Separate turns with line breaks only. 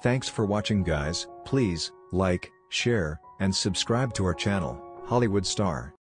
Thanks for watching guys, please, like, share, and subscribe to our channel, Hollywood Star.